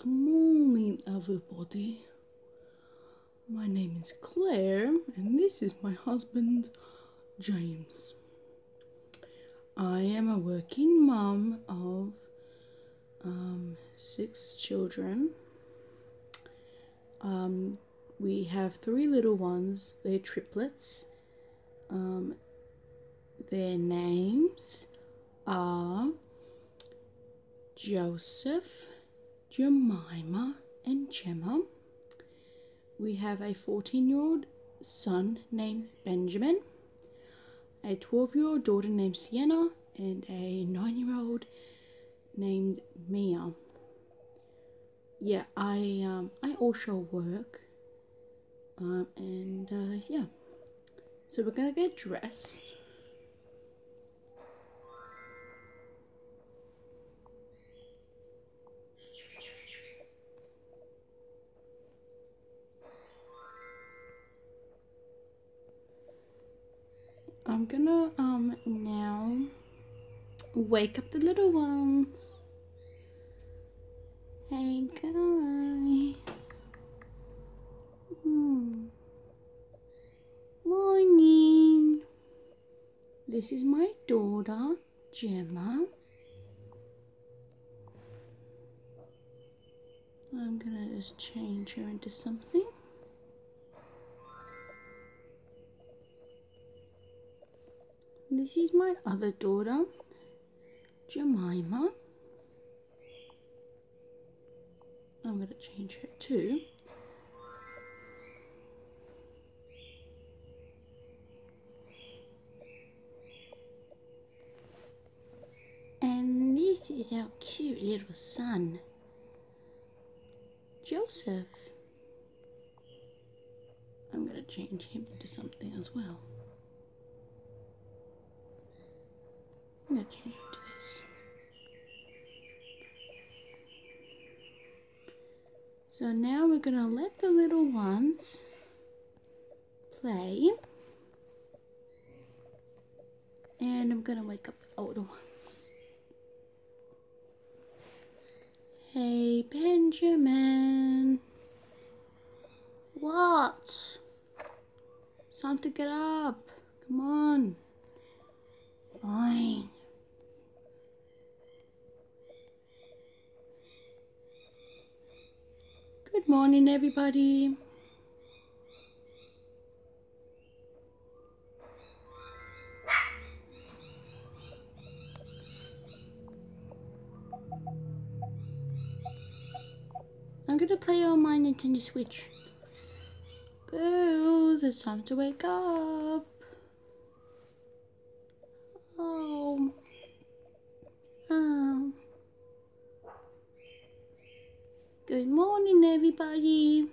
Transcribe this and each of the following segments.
Good morning, everybody. My name is Claire, and this is my husband, James. I am a working mum of um, six children. Um, we have three little ones, they're triplets. Um, their names are Joseph, Jemima, and Gemma. We have a 14 year old son named Benjamin, a 12 year old daughter named Sienna, and a 9 year old named Mia. Yeah, I um, I also work, um, and uh, yeah. So we're gonna get dressed. Gonna um now wake up the little ones. Hey guys. Hmm. Morning. This is my daughter, Gemma. I'm gonna just change her into something. This is my other daughter, Jemima. I'm going to change her too. And this is our cute little son, Joseph. I'm going to change him into something as well. So now we're going to let the little ones play. And I'm going to wake up the older ones. Hey, Benjamin. What? It's time to get up. Come on. Fine. Good morning, everybody. I'm gonna play on my Nintendo Switch. Girls, it's time to wake up. Oh. Oh. Good morning, everybody.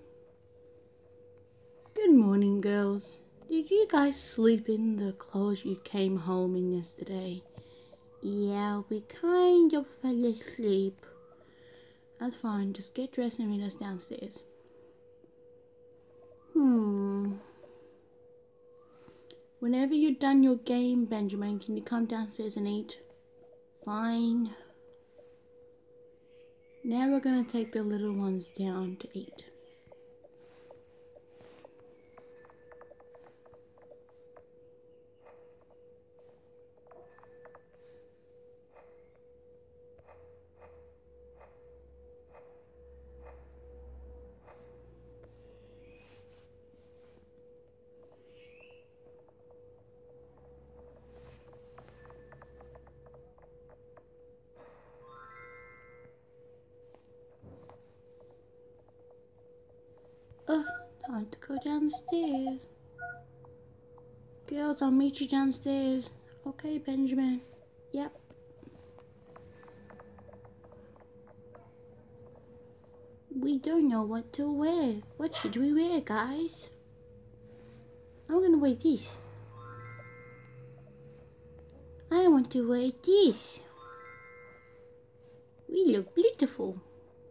Good morning, girls. Did you guys sleep in the clothes you came home in yesterday? Yeah, we kind of fell asleep. That's fine. Just get dressed and meet us downstairs. Hmm. Whenever you're done your game, Benjamin, can you come downstairs and eat? Fine. Now we're going to take the little ones down to eat. Oh, time to go downstairs. Girls, I'll meet you downstairs. Okay, Benjamin. Yep. We don't know what to wear. What should we wear, guys? I'm gonna wear this. I want to wear this. We look beautiful.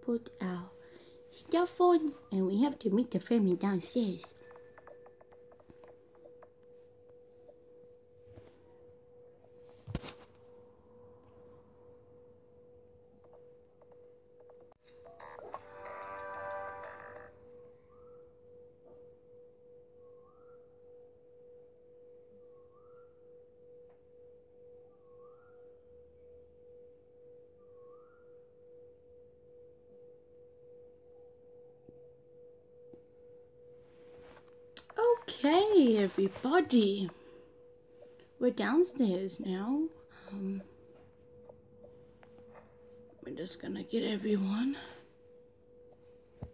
Put our stuff on and we have to meet the family downstairs. Okay, everybody. We're downstairs now. Um, we're just gonna get everyone.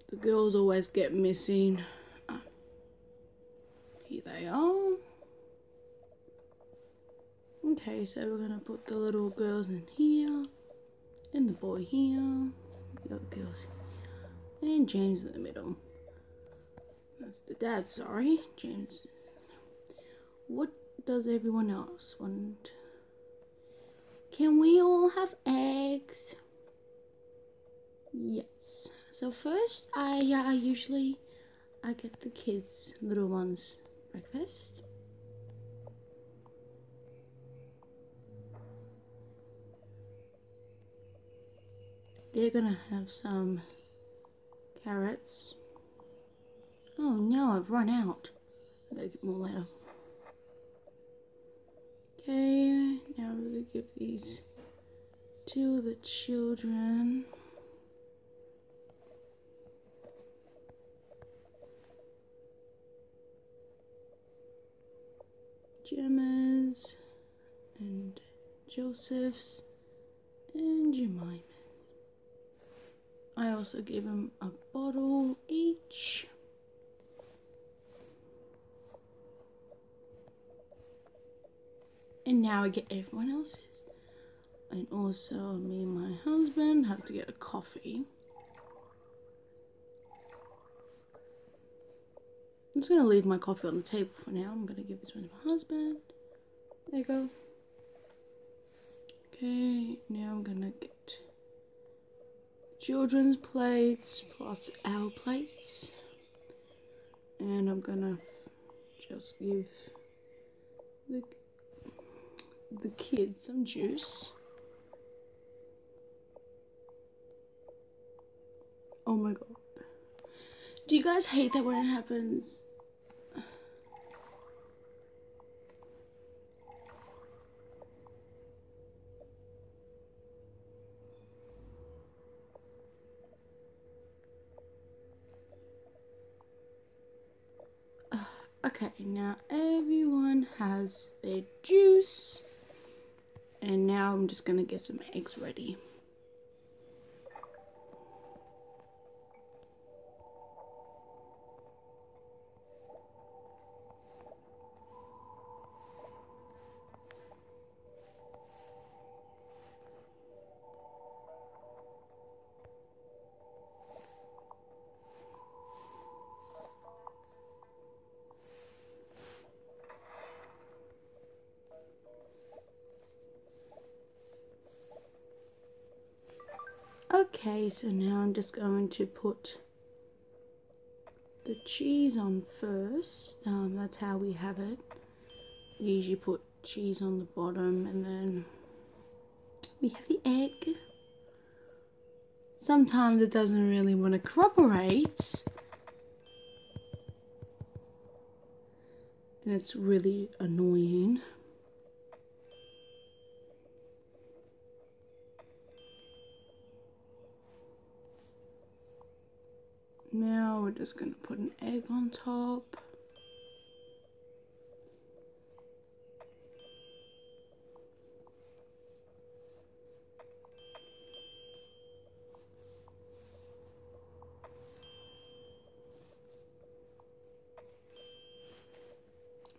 The girls always get missing. Ah, here they are. Okay, so we're gonna put the little girls in here, and the boy here, the girls, and James in the middle. That's the dad, sorry. James. What does everyone else want? Can we all have eggs? Yes. So first, I uh, usually I get the kids, little ones, breakfast. They're gonna have some carrots. Oh no, I've run out. I gotta get more later. Okay, now I'm gonna give these to the children. Gemma's and Joseph's and Jemima's. I also gave them a bottle each. And now I get everyone else's. And also, me and my husband have to get a coffee. I'm just gonna leave my coffee on the table for now. I'm gonna give this one to my husband. There you go. Okay, now I'm gonna get children's plates plus our plates. And I'm gonna just give the the kids some juice. Oh my god. Do you guys hate that when it happens? Okay, now everyone has their juice. And now I'm just gonna get some eggs ready. Okay, so now I'm just going to put the cheese on first. Um, that's how we have it. We usually put cheese on the bottom and then we have the egg. Sometimes it doesn't really want to cooperate. And it's really annoying. Now we're just going to put an egg on top.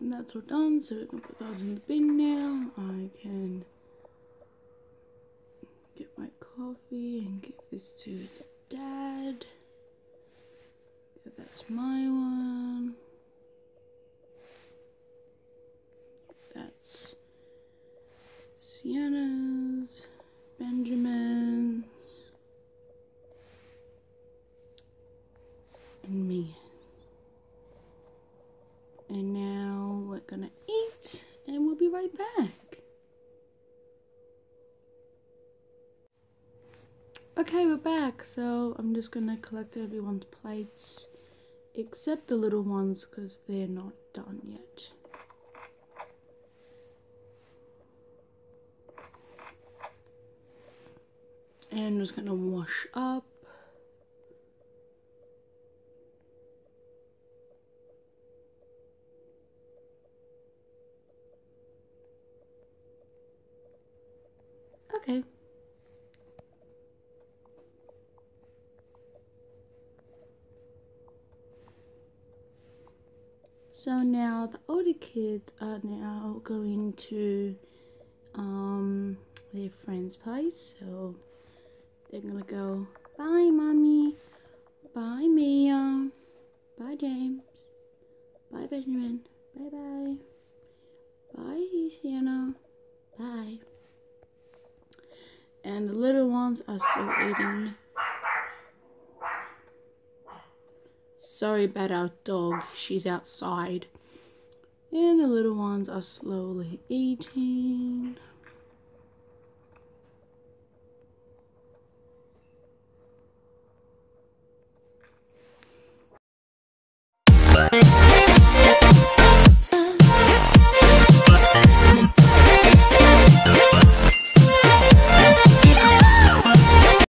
And that's all done, so we can put those in the bin now. I can get my coffee and give this to dad. That's my one. That's Sienna's, Okay, we're back. So I'm just gonna collect everyone's plates, except the little ones, because they're not done yet. And I'm just gonna wash up. Okay. So now the older kids are now going to um, their friend's place. So they're gonna go, bye, mommy, bye, Mia, bye, James, bye, Benjamin, bye, bye, bye, Sienna, bye. And the little ones are still eating. Sorry about our dog, she's outside. And the little ones are slowly eating.